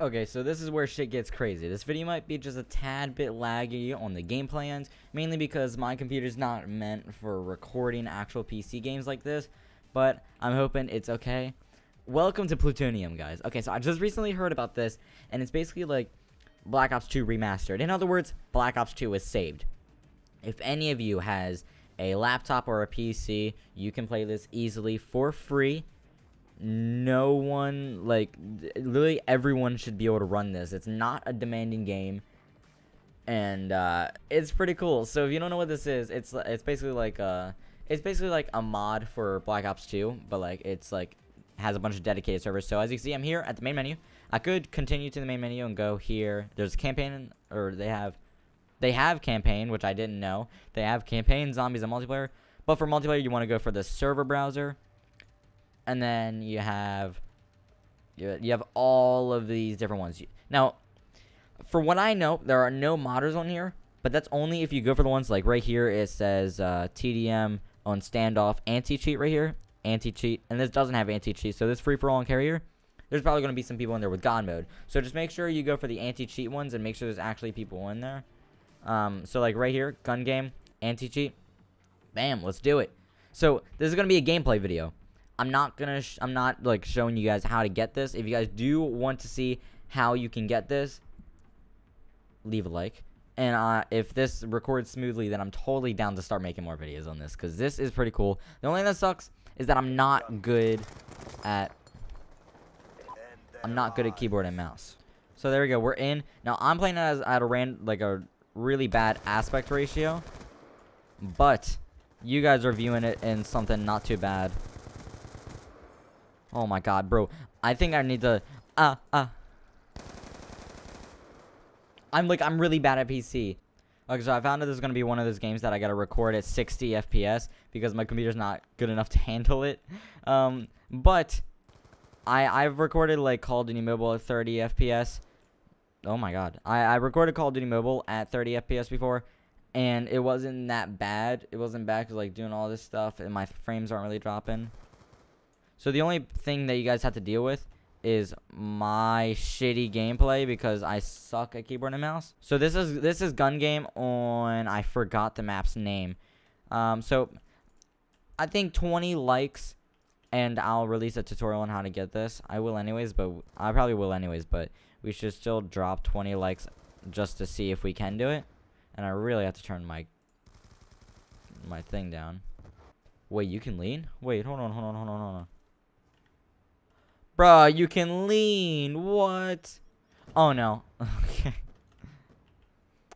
Okay, so this is where shit gets crazy. This video might be just a tad bit laggy on the game plans, mainly because my computer's not meant for recording actual PC games like this, but I'm hoping it's okay. Welcome to Plutonium, guys. Okay, so I just recently heard about this, and it's basically like Black Ops 2 remastered. In other words, Black Ops 2 is saved. If any of you has a laptop or a PC, you can play this easily for free no one like literally everyone should be able to run this. It's not a demanding game. And uh, it's pretty cool. So if you don't know what this is it's it's basically like uh it's basically like a mod for black ops 2 but like it's like has a bunch of dedicated servers. So as you can see i'm here at the main menu. I could continue to the main menu and go here. There's campaign or they have they have campaign which i didn't know. They have campaign zombies and multiplayer. But for multiplayer you want to go for the server browser and then you have you have all of these different ones. Now, for what I know, there are no modders on here, but that's only if you go for the ones like right here. It says uh, TDM on standoff anti-cheat right here, anti-cheat, and this doesn't have anti-cheat. So this free for all and carrier, there's probably going to be some people in there with God mode. So just make sure you go for the anti-cheat ones and make sure there's actually people in there. Um, so like right here, gun game, anti-cheat, bam, let's do it. So this is going to be a gameplay video. I'm not gonna. I'm not like showing you guys how to get this. If you guys do want to see how you can get this, leave a like. And uh, if this records smoothly, then I'm totally down to start making more videos on this because this is pretty cool. The only thing that sucks is that I'm not good at. I'm not good at keyboard and mouse. So there we go. We're in. Now I'm playing as at a ran like a really bad aspect ratio, but you guys are viewing it in something not too bad. Oh my god, bro. I think I need to... Ah, uh, ah. Uh. I'm like, I'm really bad at PC. Okay, so I found that this is going to be one of those games that I got to record at 60 FPS because my computer's not good enough to handle it. Um, but I, I've recorded like Call of Duty Mobile at 30 FPS. Oh my god. I, I recorded Call of Duty Mobile at 30 FPS before and it wasn't that bad. It wasn't bad because like doing all this stuff and my frames aren't really dropping. So the only thing that you guys have to deal with is my shitty gameplay because I suck at keyboard and mouse. So this is this is gun game on I forgot the map's name. Um, so I think 20 likes and I'll release a tutorial on how to get this. I will anyways, but I probably will anyways, but we should still drop 20 likes just to see if we can do it. And I really have to turn my my thing down. Wait, you can lean? Wait, hold on, hold on, hold on, hold on. Bruh, you can lean. What? Oh, no. okay.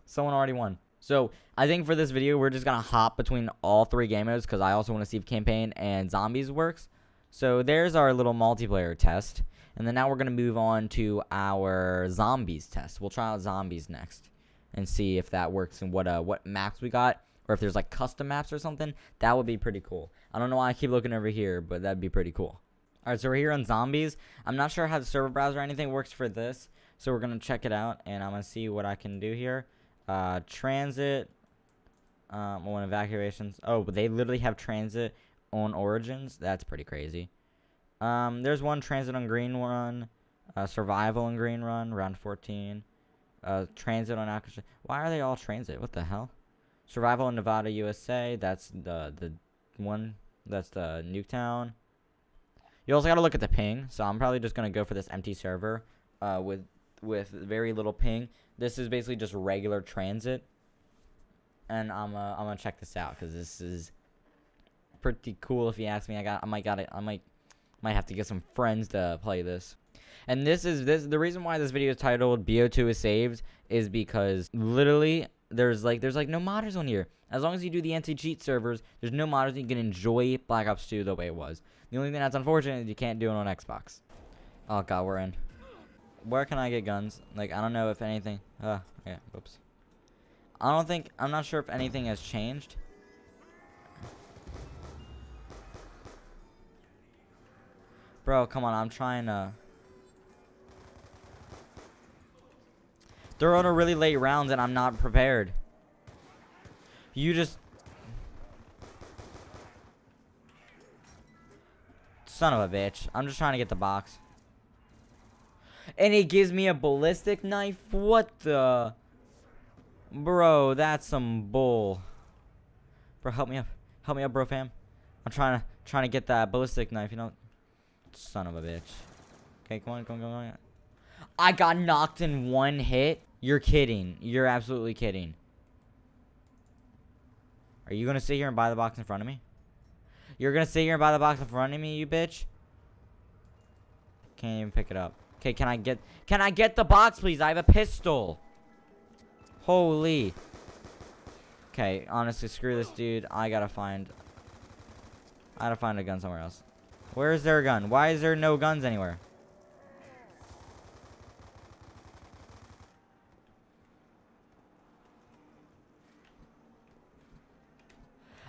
Someone already won. So, I think for this video, we're just going to hop between all three game modes because I also want to see if campaign and zombies works. So, there's our little multiplayer test. And then now we're going to move on to our zombies test. We'll try out zombies next and see if that works and what uh what maps we got or if there's like custom maps or something. That would be pretty cool. I don't know why I keep looking over here, but that'd be pretty cool. Alright, so we're here on zombies. I'm not sure how the server browser or anything works for this. So we're going to check it out, and I'm going to see what I can do here. Uh, transit. Um, on evacuations. Oh, but they literally have transit on Origins. That's pretty crazy. Um, there's one transit on Green Run. Uh, survival on Green Run, round 14. Uh, transit on Alcatraz. Why are they all transit? What the hell? Survival in Nevada, USA. That's the the one. That's the Nuketown. You also got to look at the ping. So I'm probably just going to go for this empty server uh, with with very little ping. This is basically just regular transit. And I'm uh, I'm going to check this out cuz this is pretty cool if you ask me. I got I might got it. I might might have to get some friends to play this. And this is this the reason why this video is titled BO2 is saved is because literally there's like there's like no modders on here. As long as you do the anti-cheat servers, there's no modders you can enjoy Black Ops 2 the way it was. The only thing that's unfortunate is you can't do it on Xbox. Oh god, we're in. Where can I get guns? Like I don't know if anything. Uh, yeah. Whoops. I don't think I'm not sure if anything has changed. Bro, come on, I'm trying to They're on a really late round and I'm not prepared. You just... Son of a bitch. I'm just trying to get the box. And it gives me a ballistic knife? What the? Bro, that's some bull. Bro, help me up. Help me up, bro, fam. I'm trying to trying to get that ballistic knife, you know? Son of a bitch. Okay, come on, come on, come on. I got knocked in one hit? You're kidding. You're absolutely kidding. Are you gonna sit here and buy the box in front of me? You're gonna sit here and buy the box in front of me, you bitch? Can't even pick it up. Okay, can I get can I get the box, please? I have a pistol. Holy. Okay, honestly, screw this dude. I gotta find I gotta find a gun somewhere else. Where is there a gun? Why is there no guns anywhere?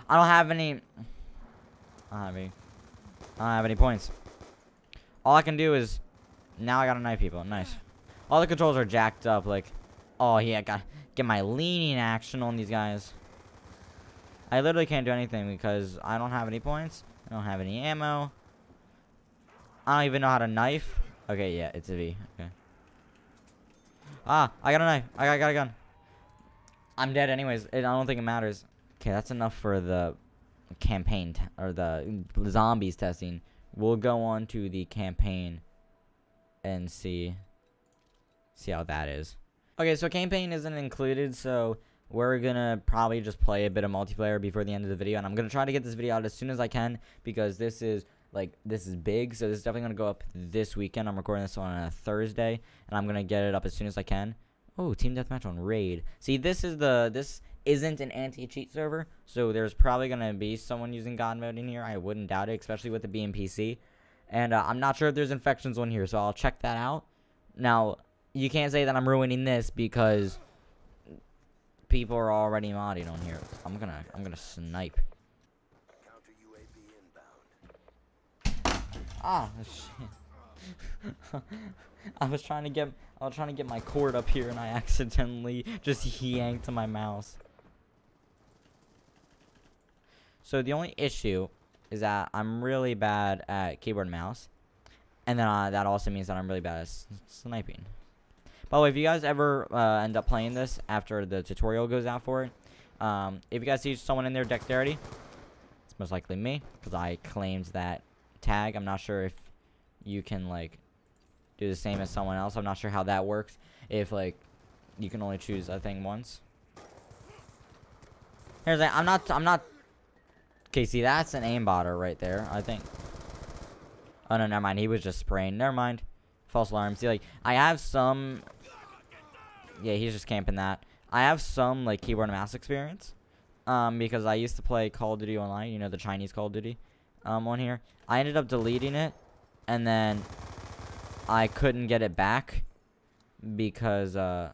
I don't have any. I don't have any. I don't have any points. All I can do is now I gotta knife people. Nice. All the controls are jacked up. Like, oh yeah, I gotta get my leaning action on these guys. I literally can't do anything because I don't have any points. I don't have any ammo. I don't even know how to knife. Okay, yeah, it's a V. Okay. Ah, I got a knife. I got, I got a gun. I'm dead anyways. I don't think it matters. Okay, that's enough for the campaign or the zombies testing. We'll go on to the campaign and see see how that is. Okay, so campaign isn't included, so we're gonna probably just play a bit of multiplayer before the end of the video, and I'm gonna try to get this video out as soon as I can because this is like this is big, so this is definitely gonna go up this weekend. I'm recording this on a Thursday, and I'm gonna get it up as soon as I can. Oh, team deathmatch on raid. See, this is the this isn't an anti-cheat server, so there's probably going to be someone using God mode in here. I wouldn't doubt it, especially with the being PC. And uh, I'm not sure if there's infections on here, so I'll check that out. Now, you can't say that I'm ruining this because people are already modding on here. I'm gonna, I'm gonna snipe. Ah, shit. I was trying to get, I was trying to get my cord up here, and I accidentally just yanked my mouse. So the only issue is that I'm really bad at keyboard and mouse. And then uh, that also means that I'm really bad at sniping. By the way, if you guys ever uh, end up playing this after the tutorial goes out for it, um, if you guys see someone in there dexterity, it's most likely me because I claimed that tag. I'm not sure if you can like do the same as someone else. I'm not sure how that works. If like you can only choose a thing once. Here's the, I'm not I'm not Okay, see, that's an aimbotter right there, I think. Oh, no, never mind. He was just spraying. Never mind. False alarm. See, like, I have some... Yeah, he's just camping that. I have some, like, keyboard and mouse experience. Um, because I used to play Call of Duty Online. You know, the Chinese Call of Duty. Um, on here. I ended up deleting it. And then... I couldn't get it back. Because, uh...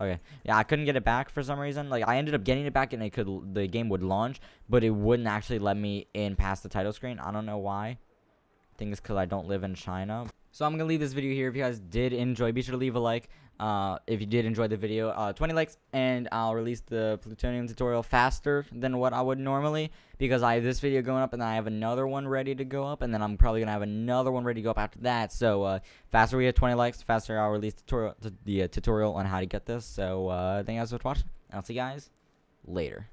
Okay. Yeah, I couldn't get it back for some reason. Like I ended up getting it back and it could the game would launch, but it wouldn't actually let me in past the title screen. I don't know why. I think it's because I don't live in China. So I'm to leave this video here. If you guys did enjoy, be sure to leave a like. Uh, if you did enjoy the video, uh, 20 likes, and I'll release the plutonium tutorial faster than what I would normally because I have this video going up and I have another one ready to go up and then I'm probably going to have another one ready to go up after that. So uh, faster we hit 20 likes, faster I'll release tutorial, the tutorial on how to get this. So uh, thank you guys for watching. I'll see you guys later.